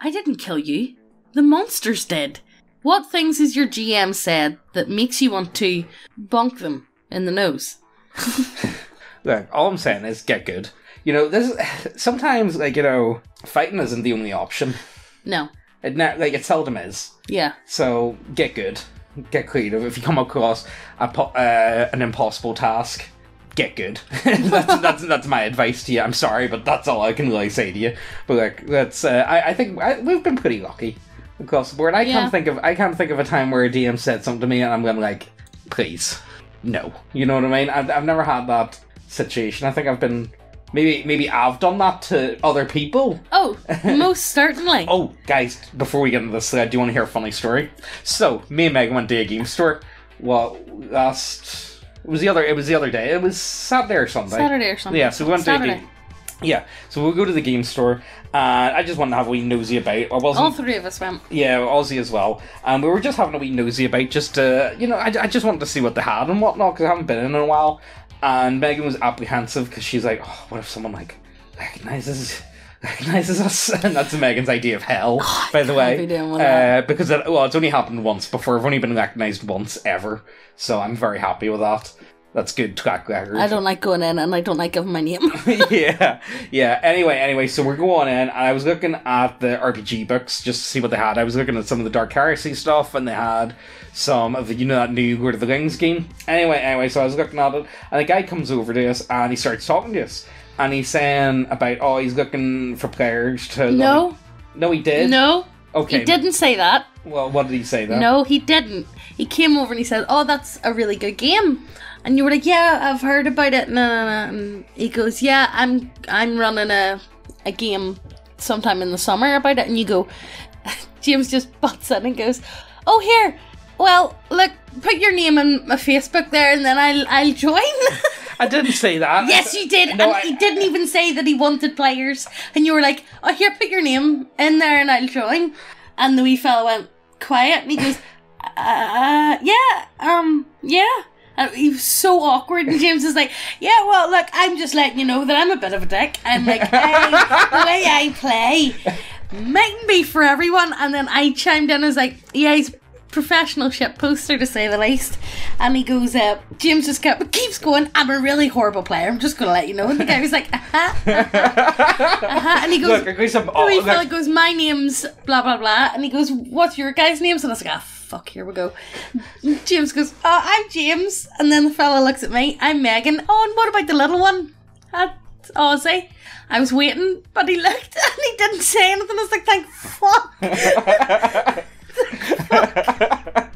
I didn't kill you. The monsters did. What things has your GM said that makes you want to bonk them in the nose? Look, all I'm saying is get good. You know, this sometimes like you know, fighting isn't the only option. No. It ne- like it seldom is. Yeah. So get good, get creative. If you come across a po- uh, an impossible task, get good. that's, that's that's my advice to you. I'm sorry, but that's all I can really say to you. But like, that's uh, I I think I, we've been pretty lucky across the board. I Yeah. can't think of I can't think of a time where a DM said something to me and I'm going like, please, no. You know what I mean? I've I've never had that situation. I think I've been maybe maybe I've done that to other people. Oh, most certainly. Oh, guys, before we get into this, uh, do you want to hear a funny story? So, me and Meg went to a game store. Well, last it was the other it was the other day. It was Saturday or Sunday. Saturday or something. Yeah, so we went to Saturday. game. Yeah, so we'll go to the game store, and I just wanted to have a wee nosy about. I wasn't. All three of us went. Yeah, Ozzy as well. And we were just having a wee nosy about just to, you know, I, I just wanted to see what they had and whatnot because I haven't been in in a while. And Megan was apprehensive because she's like, oh, what if someone like recognizes recognizes us? And that's Megan's idea of hell, by the way. be uh, because it, well, it's only happened once before. I've only been recognized once ever, so I'm very happy with that. That's good track record. I don't like going in and I don't like giving my name. yeah, yeah. Anyway, anyway, so we're going in, and I was looking at the RPG books just to see what they had. I was looking at some of the Dark Heresy stuff, and they had some of the, you know, that new Lord of the Rings game. Anyway, anyway, so I was looking at it, and a guy comes over to us, and he starts talking to us, and he's saying about, oh, he's looking for players to. no, no, he did. no. okay. He didn't say that. Well, what did he say then? No, he didn't. He came over and he said, "Oh, that's a really good game." And you were like, "Yeah, I've heard about it." No, no, no. And he goes, "Yeah, I'm I'm running a a game sometime in the summer about it." And you go, James just butts in and goes, "Oh, here. Well, look, put your name in my Facebook there, and then I'll I'll join." I didn't say that. yes, you did, No, and I- he didn't even say that he wanted players. And you were like, "Oh, here, put your name in there, and I'll join." And the wee fella went quiet, and he goes, uh, yeah, um, yeah. And he was so awkward, and James is like, "Yeah, well, look, I'm just letting you know that I'm a bit of a dick. I'm like, I, the way I play mightn't be for everyone." And then I chimed in, I was like, "Yeah, he's professional ship poster to say the least." And he goes, uh, "James just kept keeps going. I'm a really horrible player. I'm just gonna let you know." And the guy was like, "Uh-huh, uh-huh, uh-huh," and he goes, Look, some. Oh, look, fella goes, My name's blah blah blah and he goes, What's your guy's names? And I was like, Ah fuck, here we go. James goes, Oh, I'm James and then the fella looks at me, I'm Megan. Oh, and what about the little one? That's Ozzy. I was waiting, but he looked and he didn't say anything. I was like, thank fuck.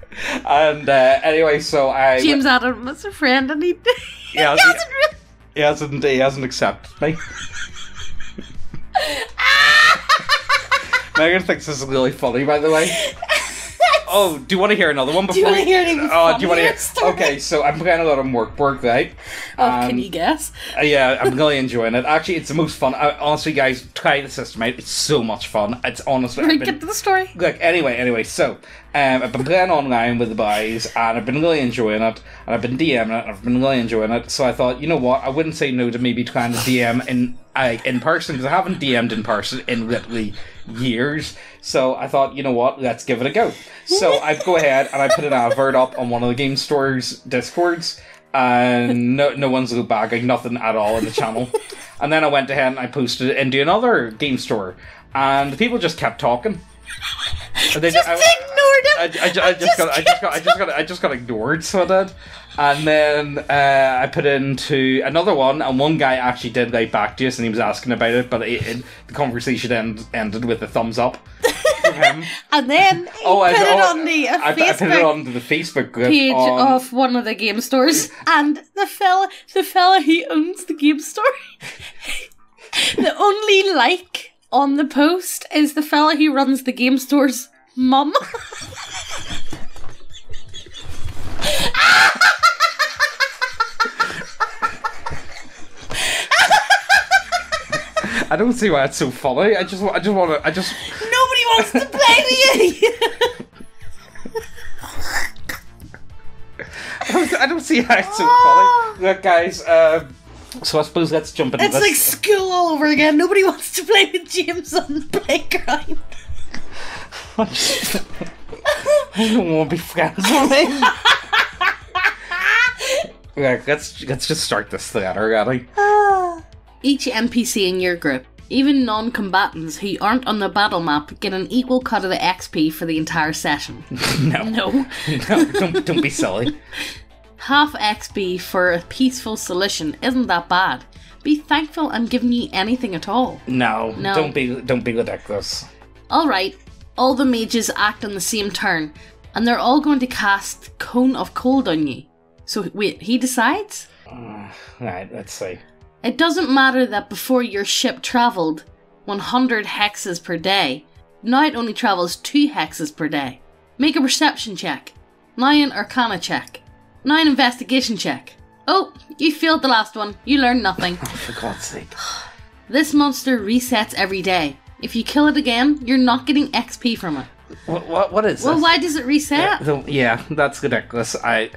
and uh, anyway, so I. James Adam him as a friend and he, Yeah, he hasn't really He hasn't. He hasn't accepted me. Megan thinks this is really funny, by the way. Oh, do you want to hear another one? Before you wanna hear an even Oh, do you want to hear? story? Okay, so I'm playing a lot of Workburg, right? Oh, Um, can you guess? Uh, yeah, I'm really enjoying it. Actually, it's the most fun. I, honestly, guys, try the system out. It's so much fun. It's honestly. Been- get to the story. Look, anyway, anyway, so um, I've been playing online with the boys, and I've been really enjoying it, and I've been DMing it, and I've been really enjoying it. So I thought, you know what, I wouldn't say no to maybe trying to DM in uh, in person because I haven't DM'd in person in literally years. So I thought, you know what, let's give it a go. So I go ahead and I put an advert up on one of the game stores discords. And no, no one's looked back, like nothing at all in the channel. And then I went ahead and I posted it into another game store, and people just kept talking. And they- Just I- ignored him. I, I, I just got, I just got, I just got, I just got ignored. So I did, and then uh, I put into another one, and one guy actually did write back to us, and he was asking about it, but it, it, the conversation end, ended with a thumbs up him. And then he oh, I, put it oh, on the uh, I, I Facebook put it onto the Facebook page on- of one of the game stores, and the fella, the fella who owns the game store, the only like on the post is the fella who runs the game store's mum. I don't see why it's so funny. I just, wa- I just want to, I just. Nobody wants to play with you. I don't, I don't see how it's so funny. Look, guys. Uh, so I suppose let's jump into the. it's this. like school all over again. Nobody wants to play with James on the playground. I don't want to be friends with me. Right, let's let's just start this thread already. Each NPC in your group, even non combatants who aren't on the battle map, get an equal cut of the XP for the entire session. No, No. no, don't don't be silly. Half XP for a peaceful solution isn't that bad. Be thankful I'm giving you anything at all. No, No. don't be don't be ridiculous. Alright, all the mages act on the same turn, and they're all going to cast Cone of Cold on you. So, wait, he decides? Uh, right, let's see. It doesn't matter that before your ship travelled 100 hexes per day, now it only travels 2 hexes per day. Make a perception check. Now an arcana check. Now an investigation check. Oh, you failed the last one. You learned nothing. For God's sake. this monster resets every day. If you kill it again, you're not getting XP from it. What what, what is Well, this? why does it reset? The- yeah, that's ridiculous. I,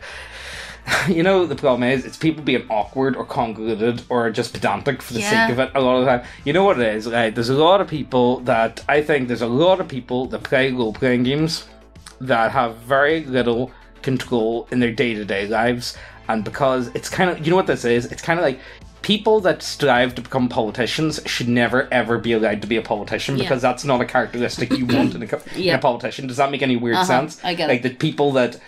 you know, the problem is it's people being awkward or convoluted or just pedantic for the Yeah. sake of it. A lot of the time, you know what it is. Right? There's a lot of people that I think there's a lot of people that play role playing games that have very little control in their day to day lives, and because it's kind of you know what this is. It's kind of like. People that strive to become politicians should never ever be allowed to be a politician Yeah. because that's not a characteristic you want in a, co- in a politician. Does that make any weird Uh-huh, sense? I get like it. the people that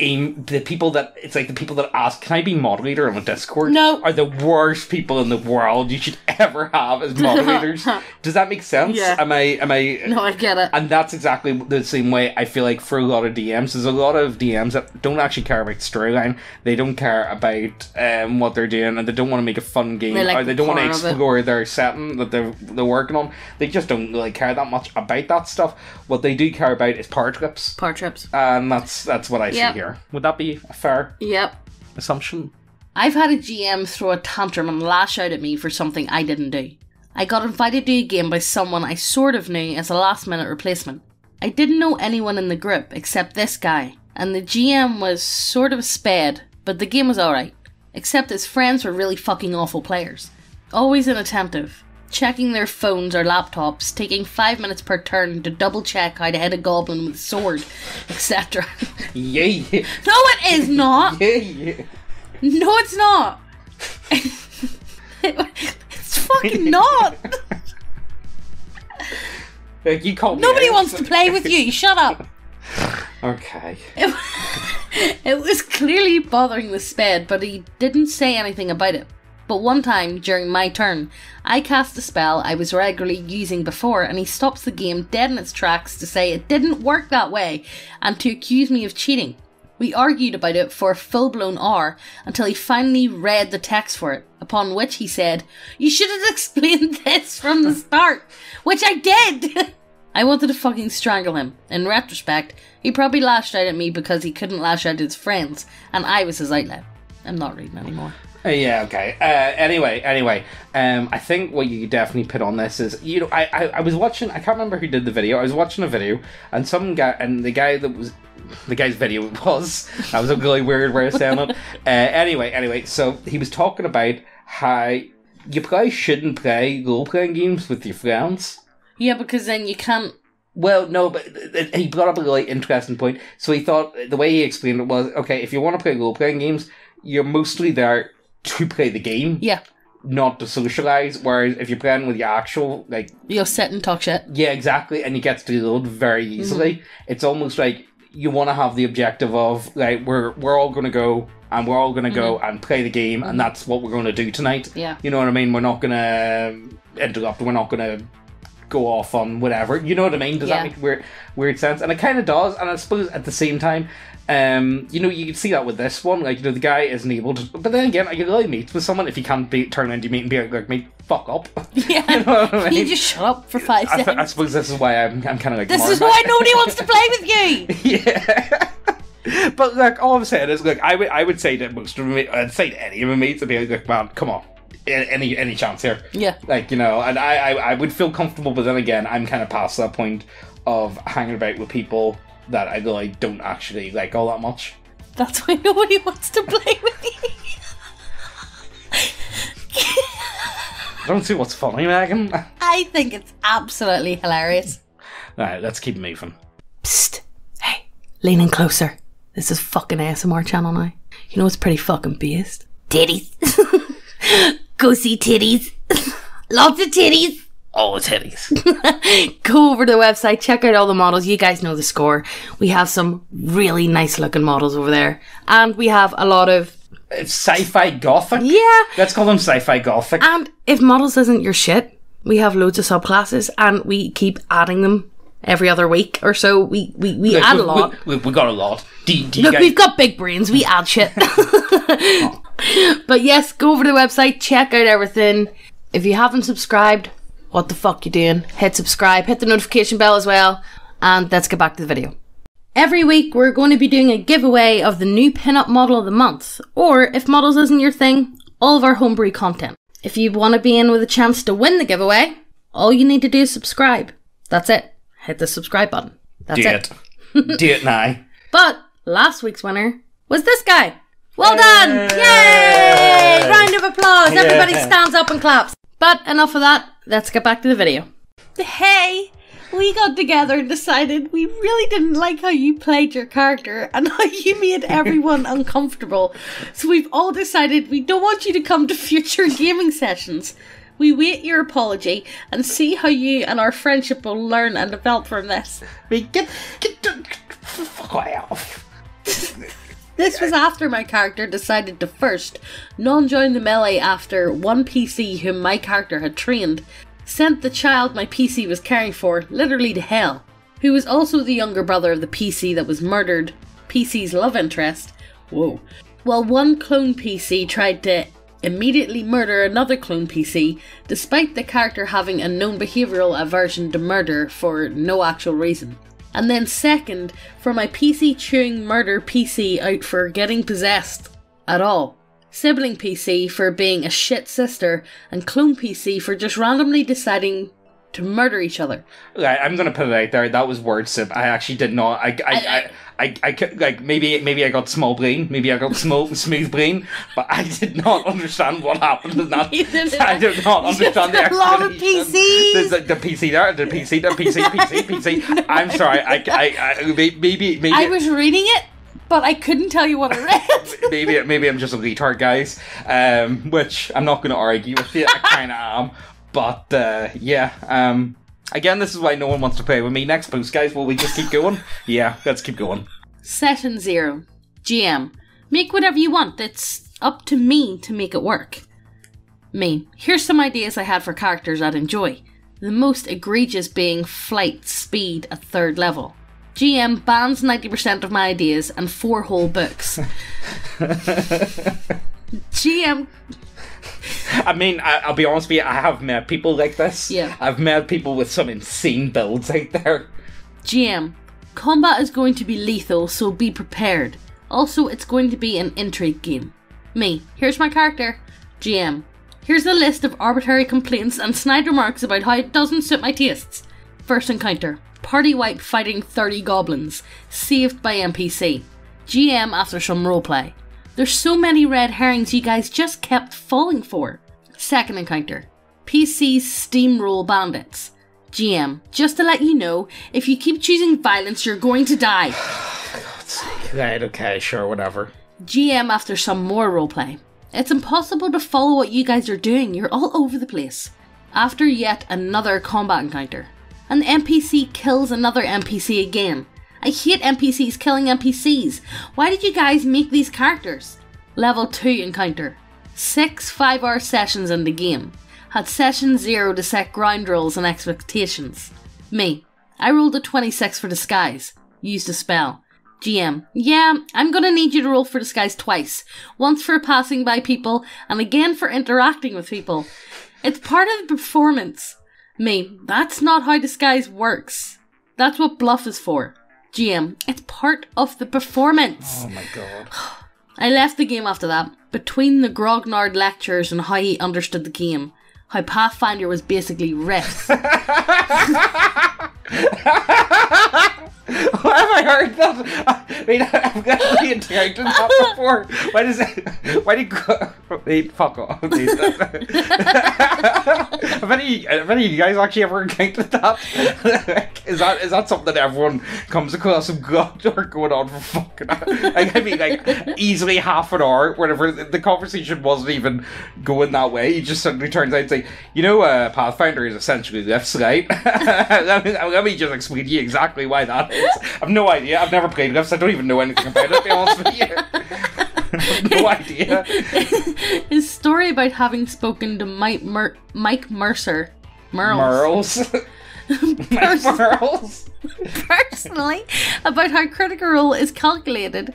aim the people that it's like the people that ask can i be moderator on a discord No. are the worst people in the world you should ever have as moderators does that make sense Yeah. am i am i No, I get it. and that's exactly the same way I feel like for a lot of DMs. There's a lot of DMs that don't actually care about storyline. They don't care about um, what they're doing, and they don't want to make a fun game, They like or they the don't want to explore their setting that they're they're working on. They just don't really care that much about that stuff. What they do care about is power trips, Power trips. and that's that's what I Yep. see here. Would that be a fair Yep. assumption? I've had a GM throw a tantrum and lash out at me for something I didn't do. I got invited to a game by someone I sort of knew as a last minute replacement. I didn't know anyone in the group except this guy, and the GM was sort of sped, but the game was alright. Except his friends were really fucking awful players. Always inattentive, checking their phones or laptops, taking five minutes per turn to double check how to hit a goblin with a sword, etc. Yeah, yeah, no, it is not! yeah, yeah. No, it's not. it's fucking not. Like, you called me Nobody wants to play with you. Shut up. Okay. It, it was clearly bothering the sped, but he didn't say anything about it. But one time during my turn, I cast a spell I was regularly using before, and he stops the game dead in its tracks to say it didn't work that way and to accuse me of cheating. We argued about it for a full blown hour until he finally read the text for it, upon which he said, You should have explained this from the start, which I did! I wanted to fucking strangle him. In retrospect, he probably lashed out at me because he couldn't lash out at his friends, and I was his outlet. I'm not reading anymore. Uh, yeah, okay. Uh, anyway, anyway, um, I think what you definitely put on this is, you know, I, I, I was watching, I can't remember who did the video. I was watching a video, and some guy, and the guy that was, the guy's video was, that was a really weird way of saying it. Uh, anyway, anyway, so he was talking about how you probably shouldn't play role playing games with your friends. Yeah, because then you can't. Well, no, but he brought up a really interesting point. So he thought the way he explained it was okay, if you want to play role playing games, you're mostly there to play the game Yeah, not to socialize. Whereas if you're playing with your actual, like, you'll sit and talk shit. yeah, exactly, and you get to load very easily, it's almost like you want to have the objective of like we're we're all gonna go and we're all gonna go and play the game, and that's what we're gonna do tonight. Yeah. You know what I mean? We're not gonna um, interrupt. We're not gonna go off on whatever. You know what I mean? Does Yeah. that make weird weird sense? And it kind of does. And I suppose at the same time, um, you know, you can see that with this one. Like, you know, the guy isn't able to. But then again, you really meet with someone if you can't be turn into meet and be like, mate, fuck up. Yeah. you know I Can you just shut up for five I, th- I seconds? suppose this is why I'm, I'm kind of like. This is why nobody wants to play with you! yeah. but like all I'm saying is, like I would I would say to most of my I'd say to any of my mates, I'd be like, man, come on, any any chance here? Yeah. Like you know, and I I, I would feel comfortable, but then again, I'm kind of past that point of hanging about with people that I really don't actually like all that much. That's why nobody wants to play with me. I don't see what's funny, Megan. I think it's absolutely hilarious. Alright, let's keep moving. Psst. Hey, leaning closer. This is fucking ASMR channel now. You know it's pretty fucking based? Titties. Go see titties. Lots of titties. Oh, titties. Go over to the website, check out all the models. You guys know the score. We have some really nice looking models over there. And we have a lot of. sci-fi gothic. Yeah. Let's call them sci-fi gothic. And if models isn't your shit, we have loads of subclasses and we keep adding them every other week or so. We, we, we Look, add we, a lot. We, got a lot. Do, you- do you Look, guys- we've got big brains. We add shit. but yes, go over to the website, check out everything. If you haven't subscribed, what the fuck you doing? Hit subscribe, hit the notification bell as well, and let's get back to the video. Every week, we're going to be doing a giveaway of the new pinup model of the month, or if models isn't your thing, all of our homebrew content. If you want to be in with a chance to win the giveaway, all you need to do is subscribe. That's it. Hit the subscribe button. That's do it. it. do it now. But last week's winner was this guy. Well done! Yay! Round of applause. Everybody stands up and claps. But enough of that. Let's get back to the video. Hey, we got together and decided we really didn't like how you played your character and how you made everyone uncomfortable. So we've all decided we don't want you to come to future gaming sessions. We wait your apology and see how you and our friendship will learn and develop from this. We get get the fuck off. This was after my character decided to first non join the melee after one PC whom my character had trained sent the child my PC was caring for literally to hell, who was also the younger brother of the PC that was murdered, PC's love interest. Whoa. While one clone PC tried to immediately murder another clone PC, despite the character having a known behavioural aversion to murder for no actual reason. And then, second, for my PC chewing murder PC out for getting possessed at all. Sibling PC for being a shit sister, and clone PC for just randomly deciding to murder each other. Right, I'm gonna put it out there. That was word sip. I actually did not. I, I, I, I, I, I could- like maybe, maybe I got small brain. Maybe I got small, smooth brain. But I did not understand what happened in that. I did not understand the a lot of. PCs. The, the, the PC there, the PC, the PC, PC, PC. I'm sorry. I, I, I maybe, maybe, I was reading it, but I couldn't tell you what I read. maybe maybe I'm just a retard, guys. Um, which I'm not going to argue with you. I kind of am, but uh, yeah. Um, again, this is why no one wants to play with me. Next boost, guys. Will we just keep going? Yeah, let's keep going. Session zero. GM. Make whatever you want. It's up to me to make it work. Me. Here's some ideas I had for characters I'd enjoy. The most egregious being flight speed at third level. GM bans 90% of my ideas and four whole books. GM. I mean, I, I'll be honest with you. I have met people like this. Yeah. I've met people with some insane builds out there. GM. Combat is going to be lethal, so be prepared. Also, it's going to be an intrigue game. Me. Here's my character. GM. Here's a list of arbitrary complaints and snide remarks about how it doesn't suit my tastes. First encounter. Party wipe fighting 30 goblins. Saved by NPC. GM after some roleplay. There's so many red herrings you guys just kept falling for. Second encounter. PC steamroll bandits. GM, just to let you know, if you keep choosing violence, you're going to die. Right. Okay. Sure. Whatever. GM after some more roleplay. It's impossible to follow what you guys are doing, you're all over the place. After yet another combat encounter. An NPC kills another NPC again. I hate NPCs killing NPCs. Why did you guys make these characters? Level 2 encounter. Six 5 hour sessions in the game. Had session 0 to set ground rules and expectations. Me. I rolled a 26 for disguise. Used a spell. GM. Yeah, I'm gonna need you to roll for disguise twice. Once for passing by people, and again for interacting with people. It's part of the performance. Me. That's not how disguise works. That's what bluff is for. GM. It's part of the performance. Oh my god. I left the game after that. Between the Grognard lectures and how he understood the game, how Pathfinder was basically Rift. Why have I heard that? I mean, I've never encountered that before. Why does it? Why did? Wait, fuck off. Wait. have any have any of you guys actually ever encountered that? is that is that something that everyone comes across and God are going on for fucking like, I mean like easily half an hour, whatever the conversation wasn't even going that way. He just suddenly turns out to say, you know, uh, Pathfinder is essentially lifts, right? let, me, let me just explain to you exactly why that is. I've no idea. I've never played lifts. I don't even know anything about it, to be honest with you. no idea. His story about having spoken to Mike, Mer- Mike Mercer. Merles. Merles. personally about how Critical Role is calculated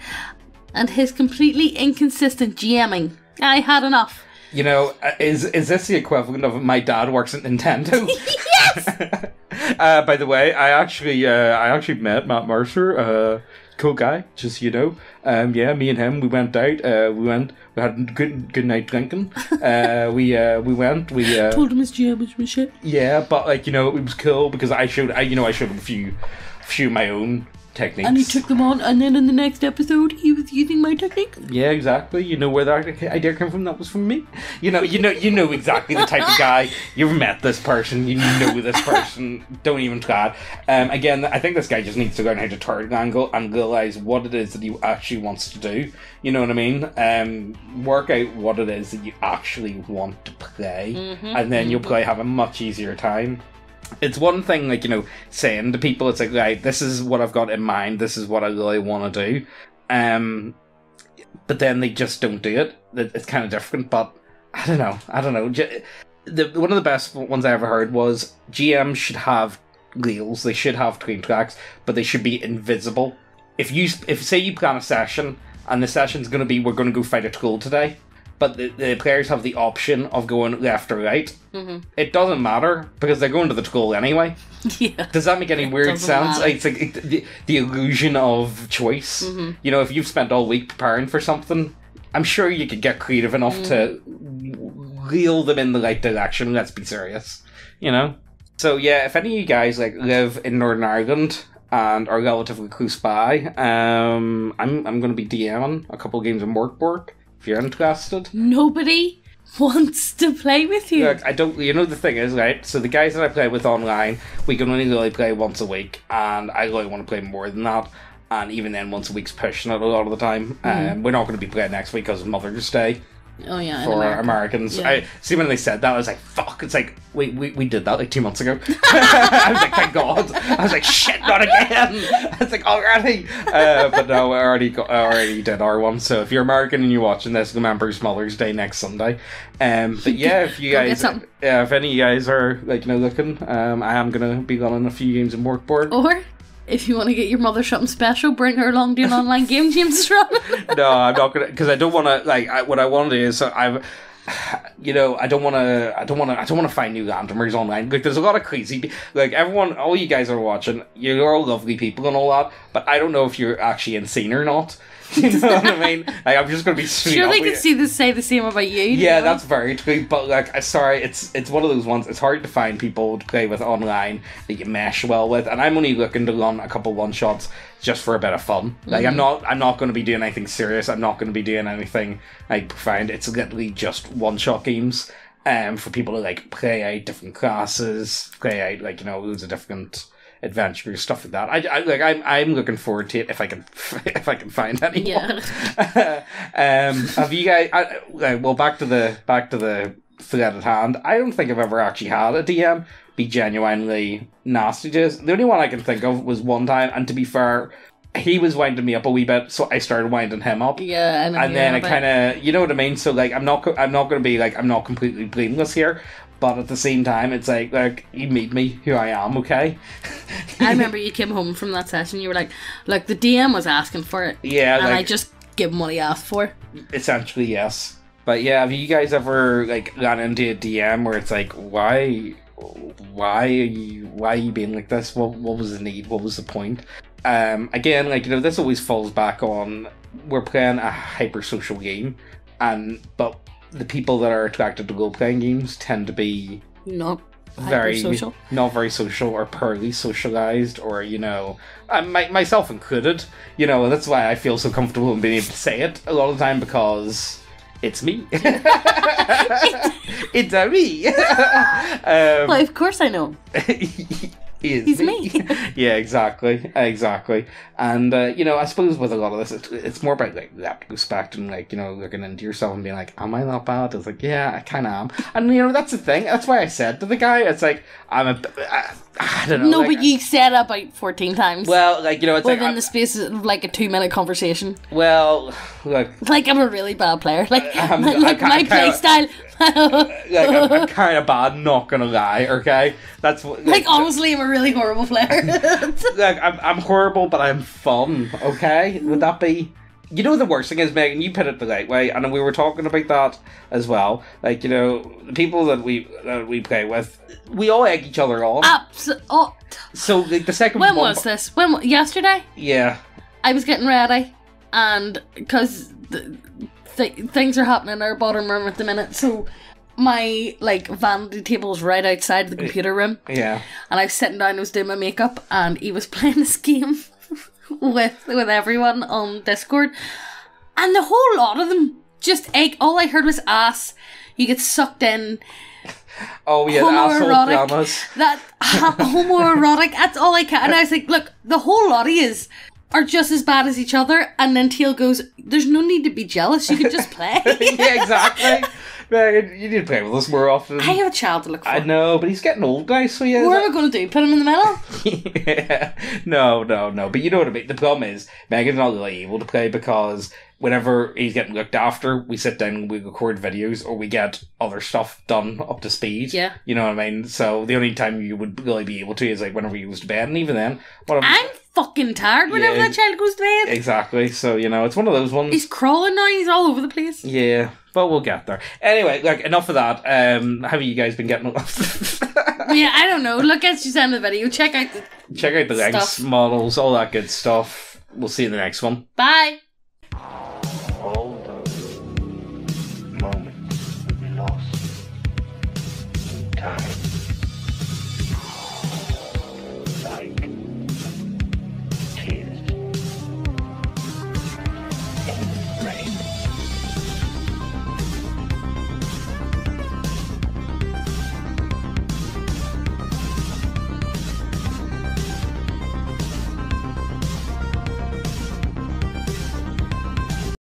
and his completely inconsistent GMing. I had enough. You know, uh, is is this the equivalent of my dad works at Nintendo? yes! Uh, by the way, I actually uh, I actually met Matt Mercer, uh, cool guy, just you know. Um, yeah, me and him, we went out. Uh, we went. We had a good good night drinking. Uh, we uh, we went. We uh, Told him his GM was shit. yeah, but like you know, it was cool because I showed I you know I showed him a few few of my own techniques. And he took them on, and then in the next episode, he was using my technique. Yeah, exactly. You know where that idea came from. That was from me. You know, you know, you know exactly the type of guy. You've met this person. You know this person. Don't even try. Um, again, I think this guy just needs to learn how to target angle and realize what it is that he actually wants to do. You know what I mean? Um, work out what it is that you actually want to play, and then you'll probably have a much easier time it's one thing like you know saying to people it's like right this is what i've got in mind this is what i really want to do. Um but then they just don't do it. It- it's kind of different but i don't know i don't know. The, one of the best ones i ever heard was gm should have reels they should have train tracks but they should be invisible. If you if say you plan a session and the session's going to be we're going to go fight a troll today but the, the players have the option of going left or right mm-hmm. it doesn't matter because they're going to the troll anyway. Yeah. Does that make any weird sense? matter. It's like it, the, the illusion of choice. Mm-hmm. You know, if you've spent all week preparing for something, I'm sure you could get creative enough to mm. reel them in the right direction. Let's be serious. You know. So yeah, if any of you guys like live in Northern Ireland and are relatively close by, um, I'm I'm going to be DMing a couple of games of Workboard. If you're interested. Nobody wants to play with you. Look, I don't. You know the thing is, right? So the guys that I play with online, we can only really play once a week, and I really want to play more than that. And even then, once a week's pushing it a lot of the time. Um, we're not going to be playing next week because of Mother's Day oh yeah, for America. Americans. Yeah. I see when they said that, I was like, "Fuck!" It's like, wait, we, we did that like two months ago. I was like, "Thank God!" I was like, "Shit, not again!" I was like, "Already," uh, but no, I already got, I already did our one. So if you're American and you're watching this, remember it's Mother's Day next Sunday. Um, but yeah, if you guys, yeah, if any of you guys are like you know looking, um, I am gonna be going running a few games in workboard. Or if you want to get your mother something special, bring her along to an online game James no, I'm not gonna because I don't want to like I, what I want to do is I've you know I don't want to I don't want to I don't want to find new randomers online. Like there's a lot of crazy like everyone all you guys are watching you're all lovely people and all that, but I don't know if you're actually insane or not. You know what I mean? Like I'm just gonna be sweet. Sure, they could see the say the same about you. Yeah, know? that's very true. But like, sorry, it's it's one of those ones. It's hard to find people to play with online that you mesh well with, and I'm only looking to run a couple one shots just for a bit of fun. Like, I'm not I'm not going to be doing anything serious. I'm not going to be doing anything like profound. It's literally just one shot games. Um, for people to like play out different classes, play out like you know loads of different adventures, stuff like that. I, I like I'm I'm looking forward to it if I can if I can find anyone. um, have you guys? I, well, back to the back to the thread at hand. I don't think I've ever actually had a DM be genuinely nasty to us. The only one I can think of was one time, and to be fair, he was winding me up a wee bit, so I started winding him up. Yeah, and, And then I kind of, you know what I mean. So like, I'm not, co- I'm not going to be like, I'm not completely blameless here, but at the same time, it's like, like you meet me who I am, okay? I remember you came home from that session. You were like, like the DM was asking for it, Yeah, and like I just give him what he asked for." essentially yes. But yeah, have you guys ever like gone into a DM where it's like, why, why are you, why are you being like this? What, what was the need? What was the point? Um, again, like you know, this always falls back on we're playing a hyper social game, and but the people that are attracted to role playing games tend to be Not very social. not very social or poorly socialized or you know I, my, myself included you know that's why i feel so comfortable in being able to say it a lot of the time because it's me. it's a me. um, Well, of course I know. Is He's me. yeah, exactly, exactly. And uh, you know, I suppose with a lot of this, it's, it's more about like that respect and like you know looking into yourself and being like, "Am I that bad?" It's like, yeah, I kind of am. And you know, that's the thing. That's why I said to the guy, "It's like I'm a, I, I don't know." No, like, but you said it about 14 times. Well, like you know, it's like within I'm- the space of like a two minute conversation. well, look, Like I'm a really bad player. Like, I'm- like my play style. like I'm, I'm kind of bad. Not gonna lie. Okay, that's what. like honestly, I'm a really horrible player. like I'm, I'm horrible, but I'm fun. Okay, would that be? You know the worst thing is Megan. You put it the right way, and we were talking about that as well. Like you know, the people that we that we play with, we all egg each other on. Abs- oh, so like the second when one, was this? When yesterday? Yeah, I was getting ready, and because th- th- things are happening in our bottom room at the minute, so my like vanity table is right outside the computer room, yeah. and I was sitting down, I was doing my makeup, and he was playing this game with with everyone on Discord, and the whole lot of them just egg. All I heard was ass. You get sucked in. Oh yeah, Homoerotic. That homoerotic. That's all I can. And I was like, look, the whole lot of yous are just as bad as each other. And then Teal goes, "There's no need to be jealous. You can just play." yeah, exactly. Megan, you need to play with us more often. I have a child to look for. I know, but he's getting old now, so yeah. What am I going to do? Put him in the middle? yeah. No, no, no. But you know what I mean. The problem is Megan's not really able to play because whenever he's getting looked after, we sit down and we record videos or we get other stuff done up to speed. Yeah. You know what I mean? So the only time you would really be able to is like whenever he goes to bed, and even then, what I'm fucking tired whenever Yeah. that child goes to bed. exactly. So you know, it's one of those ones. He's crawling now. He's all over the place. Yeah, but we'll get there. Anyway, like enough of that. Um, how have you guys been getting? yeah, I don't know. Look at you end the video. Check out the. Check out the legs, models, all that good stuff. We'll see you in the next one. Bye.